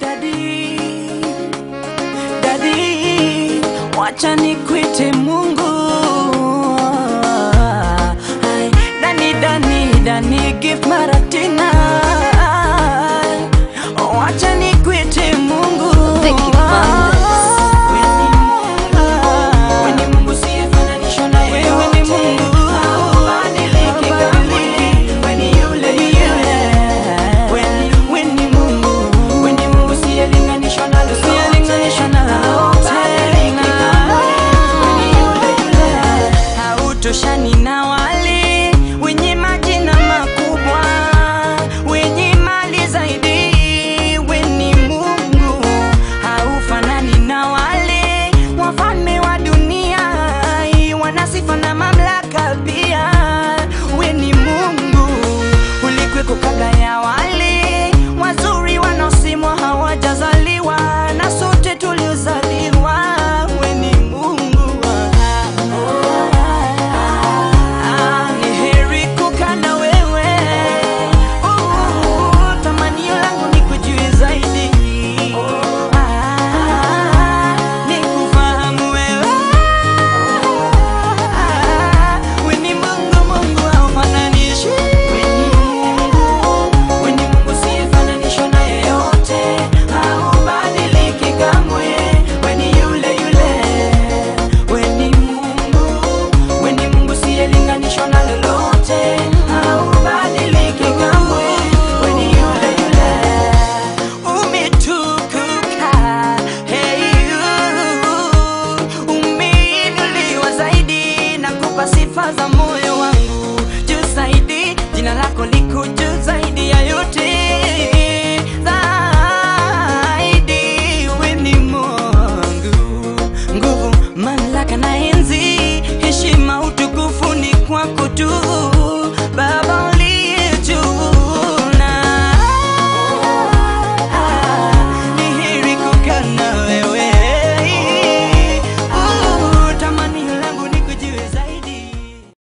Dadi, Daddy, wacha nikwite Mungu. mapenzi, heshima, utukufu ni kwako tu.